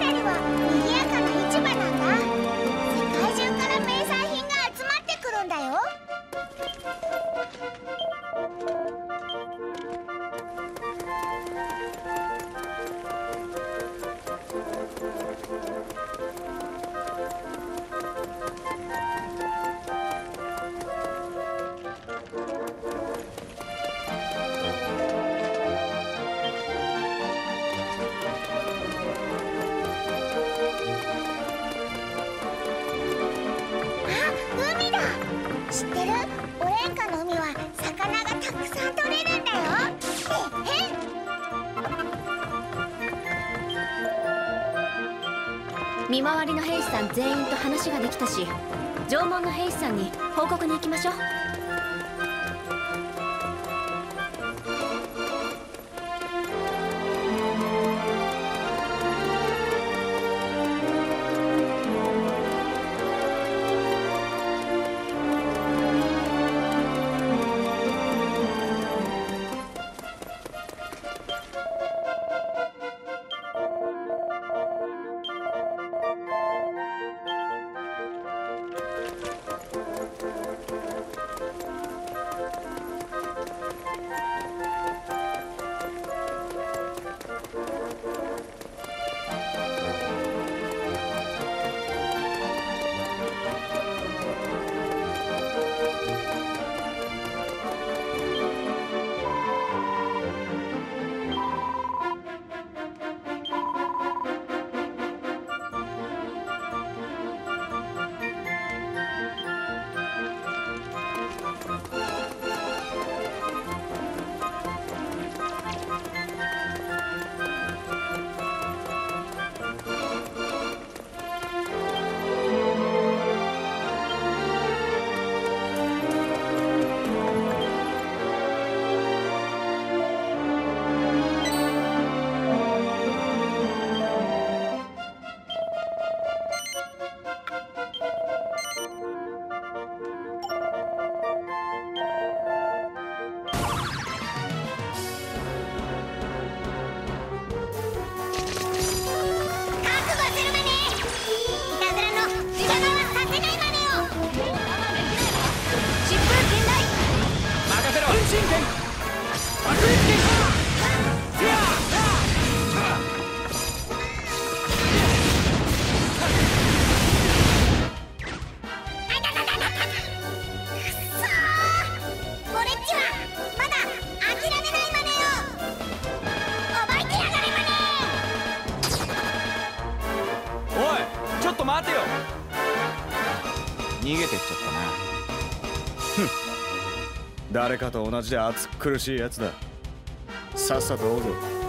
anyone. 変化の海は魚がたくさん取れるんだよえへ見回りの兵士さん全員と話ができたし縄文の兵士さんに報告に行きましょう。逃げてっちゃったな。誰かと同じで暑苦しいやつだ。さっさとおうぞ。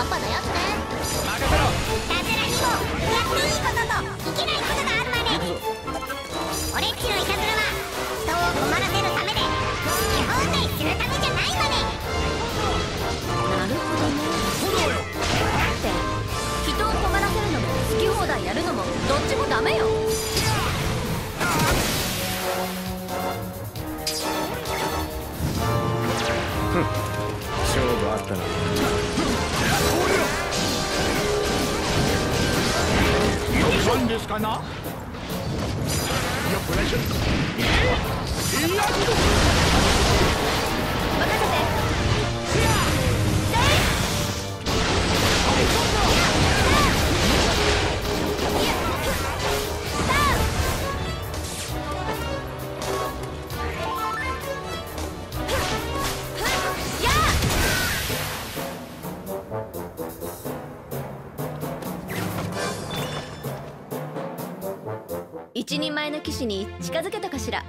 半端なやつんですかなよっこらしょえっ任せて。一人前の騎士に近づけたかしら。